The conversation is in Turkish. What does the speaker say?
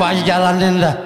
başkalarının da